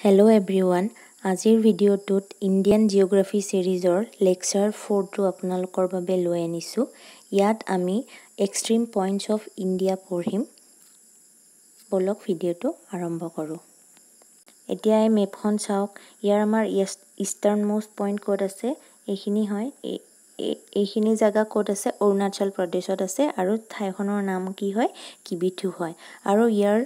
Hello everyone আজিৰ ভিডিঅ'টোত Indian geography ছিৰিজৰ লেকচাৰ ফ'ৰটো আপোনালোকৰ বাবে লৈ আনিছোঁ। ইয়াত আমি এক্সট্ৰিম পইণ্টছ অফ ইণ্ডিয়া পঢ়িম। ব'লক ভিডিঅ'টো আৰম্ভ কৰোঁ। এতিয়া এই মেপখন চাওক। ইয়াৰ আমাৰ ইষ্টাৰ্ণ মষ্ট পইণ্ট ক'ত আছে? এইখিনি হয় এইখিনি জেগা ক'ত আছে? অৰুণাচল প্ৰদেশত আছে আৰু ঠাইখনৰ নাম কি হয়? কিবিথু হয়। আৰু ইয়াৰ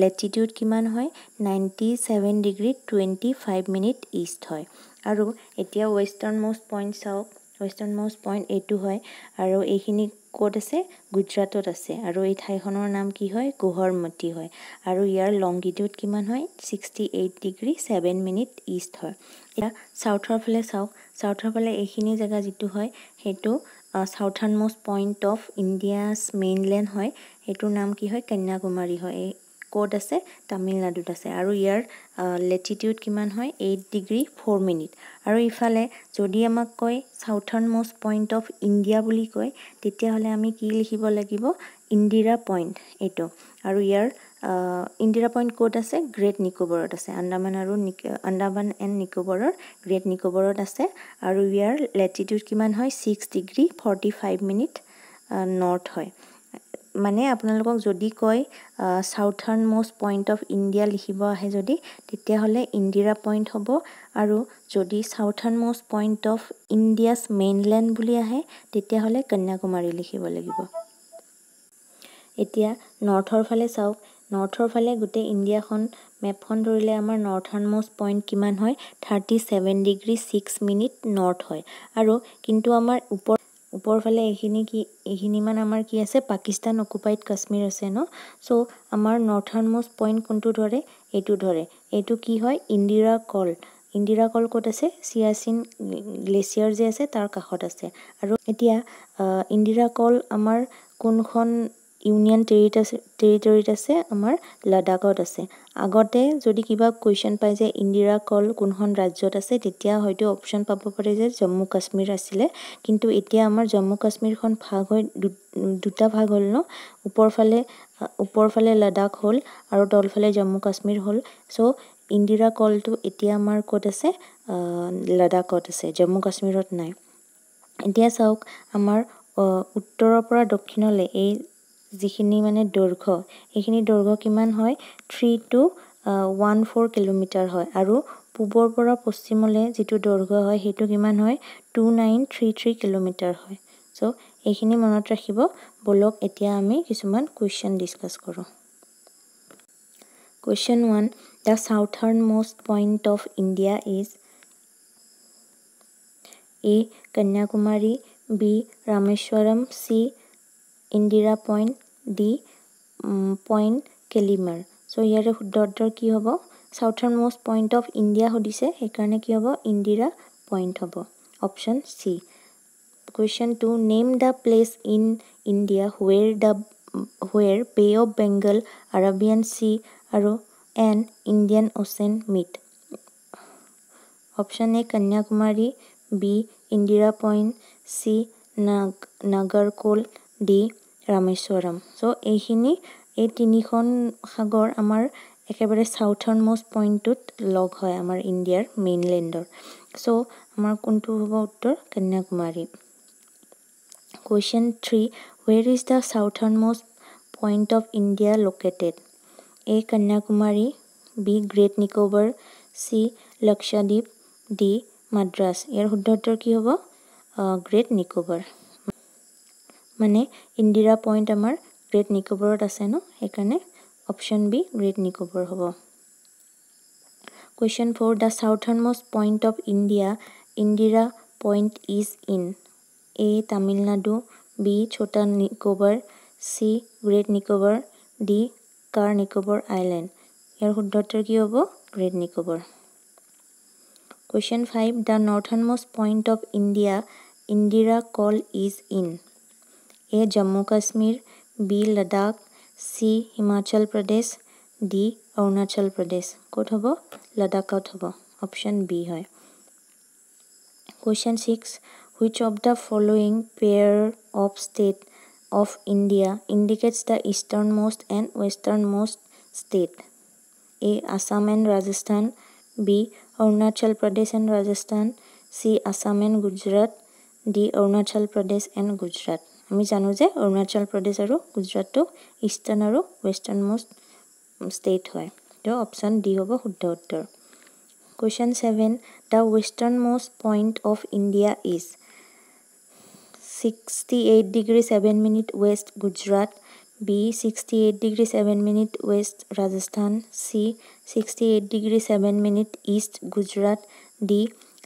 লেটিটিউড কিমান হয়? Ninety seven degree twenty five minute east হয়। আৰু এতিয়া ৱেষ্টাৰ্ণ মষ্ট পইণ্ট চাওক। ৱেষ্টাৰ্ণ মষ্ট পইণ্ট এইটো হয়। আৰু এইখিনি ক'ত আছে? গুজৰাটত আছে। আৰু এই ঠাইখনৰ নাম কি হয়? গোহৰমতী হয়। আৰু ইয়াৰ লংগিটিউড কিমান হয়? Sixty eight degree seven minute east হয়। এতিয়া ছাউথৰ ফালে চাওক। ছাউথৰ ফালে এইখিনি জেগা যিটো হয় সেইটো southern most point of India's mainland হয়। সেইটোৰ নাম কি হয়? কন্যাকুমাৰী হয়। এই ক'ত আছে? তামিলনাডুত আছে। আৰু ইয়াৰ লেটিটিউড কিমান হয়? Eight degree four minute. আৰু ইফালে যদি আমাক কয় southern most point of India বুলি কয় তেতিয়াহ'লে আমি কি লিখিব লাগিব? ইন্দিৰা পইণ্ট এইটো। আৰু ইয়াৰ ইন্দিৰা পইণ্ট ক'ত আছে? গ্ৰেট নিকোবৰত আছে। আন্দামান আৰু আন্দামান এণ্ড নিকোবৰৰ গ্ৰেট নিকোবৰত আছে। আৰু ইয়াৰ লেটিটিউড কিমান হয়? Six degree forty five minute north হয়। মানে আপোনালোকক যদি কয় southern most point of India লিখিব আহে যদি তেতিয়াহ'লে ইন্দিৰা পইণ্ট হ'ব। আৰু যদি southern most point of India's mainland বুলি আহে তেতিয়াহ'লে কন্যাকুমাৰী লিখিব লাগিব। এতিয়া নৰ্থৰ ফালে চাওক। নৰ্থৰ ফালে গোটেই ইণ্ডিয়াখন মেপখন ধৰিলে আমাৰ নർത്থাৰ্ণ মষ্ট পইণ্ট কিমান হয়? Thirty seven degree six minute north হয়। আৰু কিন্তু আমাৰ ওপৰ ওপৰ ফালে এইখিনি কি এইখিনিমান আমাৰ কি আছে? পাকিস্তান অকুপাইড কাশ্মীৰ আছে ন? চ' আমাৰ নৰ্থাৰ্ণ মষ্ট পইণ্ট কোনটো ধৰে? এইটো ধৰে। এইটো কি হয়? ইন্দিৰা কল। ইন্দিৰা কল ক'ত আছে? চিয়াচিন গ্লেছিয়াৰ যে আছে তাৰ কাষত আছে। আৰু এতিয়া ইন্দিৰা কল আমাৰ কোনখন ইউনিয়ন টেৰিট আছে টেৰিটৰীত আছে আমাৰ লাডাখত আছে। আগতে যদি কিবা কুৱেশ্যন পায় যে ইন্দিৰা কল কোনখন ৰাজ্যত আছে তেতিয়া হয়তো অপশ্যন পাব পাৰে যে জম্মু কাশ্মীৰ আছিলে। কিন্তু এতিয়া আমাৰ জম্মু কাশ্মীৰখন ভাগ হৈ দুটা ভাগ হ'ল ন? ওপৰ ফালে ওপৰ ফালে লাডাখ হ'ল আৰু তলফালে জম্মু কাশ্মীৰ হ'ল। চ' ইন্দিৰা কলটো এতিয়া আমাৰ ক'ত আছে? লাডাখত আছে জম্মু কাশ্মীৰত নাই। এতিয়া চাওক আমাৰ উত্তৰৰ পৰা দক্ষিণলৈ এই যিখিনি মানে দৈৰ্ঘ্য এইখিনি দৈৰ্ঘ্য কিমান হয়? Three two one four kilometre হয়। আৰু পূবৰ পৰা পশ্চিমলৈ যিটো দৈৰ্ঘ্য হয় সেইটো কিমান হয়? Two nine three three kilometre হয়। চ' এইখিনি মনত ৰাখিব। ব'লক এতিয়া আমি কিছুমান কুৱেশ্যন ডিছকাছ কৰোঁ। Question one the southern most point of India is A Kanyakumari B Rameswaram C Indira point D point Calimere. So' ইয়াৰে শুদ্ধ উত্তৰ কি হ'ব? Southern most point of India সুধিছে সেইকাৰণে কি হ'ব? ইন্দিৰা পইণ্ট হ'ব। Option C question two name the place in India where the where Bay of Bengal Arabian Sea আৰু and Indian Ocean meet option A Kanyakumari B Indira point C Nag Nagercoil D Rameswaram. চ' এইখিনি এই তিনিখন সাগৰ আমাৰ একেবাৰে southern most পইণ্টটোত লগ হয় আমাৰ ইণ্ডিয়াৰ মেইনলেণ্ডৰ চ' আমাৰ কোনটো হ'ব উত্তৰ? Kanyakumari. Question three where is the southern most point of India located A Kanyakumari B great Nicobar C Lakshadweep D Madras ইয়াৰ শুদ্ধ উত্তৰ কি হ'ব? গ্ৰেট নিকোবৰ মানে ইন্দিৰা পইণ্ট আমাৰ গ্ৰেট নিকোবৰত আছে ন? সেইকাৰণে অপশ্যন বি গ্ৰেট নিকোবৰ হ'ব। Question four the southern most point of India Indira point is in A Tamil Nadu B Chhota Nicobar C great Nicobar D Car Nicobar island ইয়াৰ শুদ্ধ উত্তৰ কি হ'ব? Great Nicobar question five the northern most point of India Indira Col is in A Jammu Kashmir B Ladakh C Himachal Pradesh D Arunachal Pradesh. ক'ত হ'ব? লাডাখত হ'ব। Option B হয়। Question six which of the following pair of state of India indicates the eastern most and western most state A Assam and Rajasthan B Arunachal Pradesh and Rajasthan C Assam and Gujarat D Arunachal Pradesh and Gujarat আমি জানো যে অৰুণাচল প্ৰদেশ আৰু গুজৰাটটো eastern আৰু western most state হয়। তো option D হ'ব শুদ্ধ উত্তৰ। Question seven the western most point of India is sixty eight degree seven minute west Gujarat B sixty eight degree seven minute west Rajasthan C sixty eight degree seven minute east Gujarat D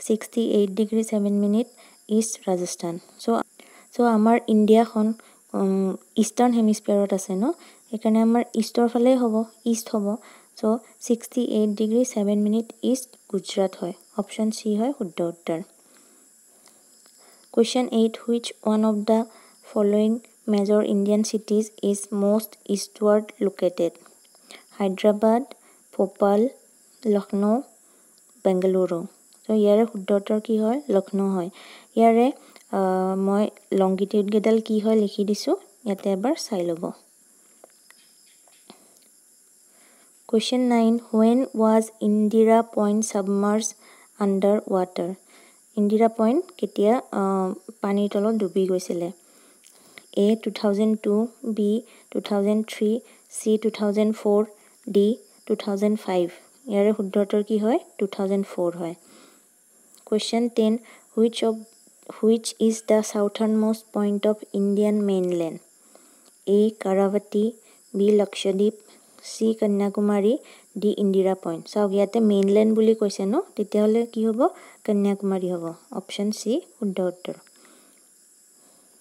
sixty eight degree seven minute east Rajasthan. So' so' আমাৰ ইণ্ডিয়াখন eastern হেমিস্ফিয়াৰত আছে ন? সেইকাৰণে আমাৰ ইষ্টৰ ফালেই হ'ব east হ'ব। So' sixty eight degree seven minute east Gujarat হয়। অপশ্যন চি হয় শুদ্ধ উত্তৰ। Question eight which one of the following major Indian cities is most eastward located Hyderabad Bhopal Lucknow Bengaluru ত' ইয়াৰে শুদ্ধ উত্তৰ কি হয়? লক্ষ্ণৌ হয়। ইয়াৰে মই লংগিটিউডকেইডাল কি হয় লিখি দিছোঁ ইয়াতে এবাৰ চাই ল'ব। Question nine when was Indira point submerge under water Indira point কেতিয়া পানীৰ তলত ডুবি গৈছিলে? A two thousand two B two thousand three C two thousand four D two thousand five ইয়াৰে শুদ্ধ উত্তৰ কি হয়? টু থাউজেণ্ড ফ'ৰ হয়। Question ten which of which is the southern most point of Indian mainland A Kavaratti B Lakshadweep C Kanyakumari D Indira point চাওক ইয়াতে mainland বুলি কৈছে ন? তেতিয়াহ'লে কি হ'ব? কন্যাকুমাৰী হ'ব। অপশ্যন চি শুদ্ধ উত্তৰ।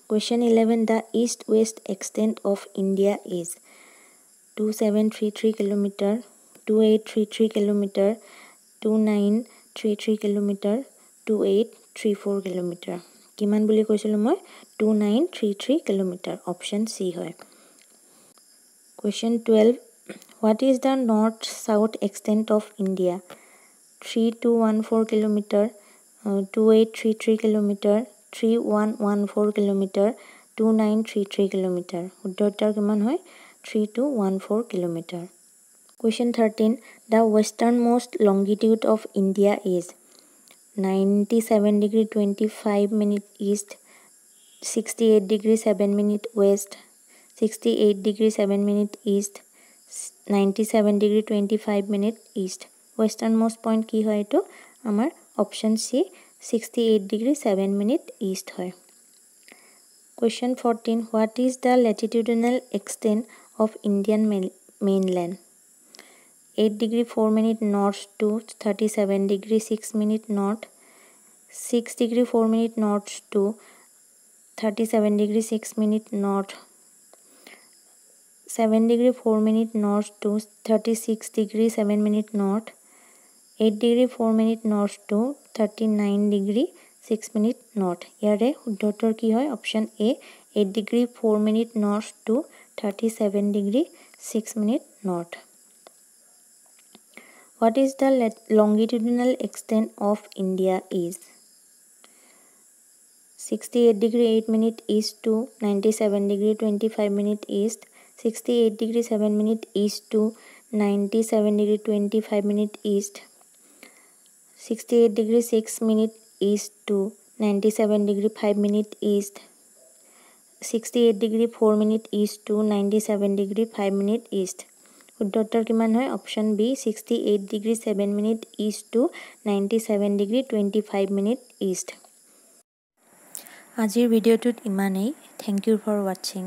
Question eleven the east west extent of India is two seven three three kilometre two eight three three kilometre two nine three three kilometre two eight three four kilometre কিমান বুলি কৈছিলোঁ মই? Two nine three three kilometre option C হয়। Question twelve what is the north south extent of India three two one four kilometre two eight three three kilometre three one one four kilometre two nine three three kilometre শুদ্ধ উত্তৰ কিমান হয়? Three two one four kilometre question thirteen the western most longitude of India is 97 degree 25 minute east 68 degree 7 minute west 68 degree 7 minute east 97 degree 25 minute east westernmost point কি হয় এটো আমার option C 68 degree 7 minute east হয় question 14 what is the latitudinal extent of indian mainland eight degree four minute north to thirty seven degree six minute north six degree four minute north to thirty seven degree six minute north seven degree four minute north to thirty six degree seven minute north eight degree four minute north to thirty nine degree six minute north ইয়াৰে শুদ্ধ কি হয় option A eight degree four minute north to thirty seven degree six minute north What is the longitudinal extent of India is? 68 degree 8 minute east to 97 degree 25 minute east, 68 degree 7 minute east to 97 degree 25 minute east, 68 degree 6 minute east to 97 degree 5 minute east, 68 degree 4 minute east to 97 degree 5 minute east. শুদ্ধ উত্তৰ কিমান হয়? Option B sixty eight degree seven minute east to ninety seven degree twenty five minute east আজিৰ ভিডিঅ'টোত ইমানেই। Thank you for ৱাচিং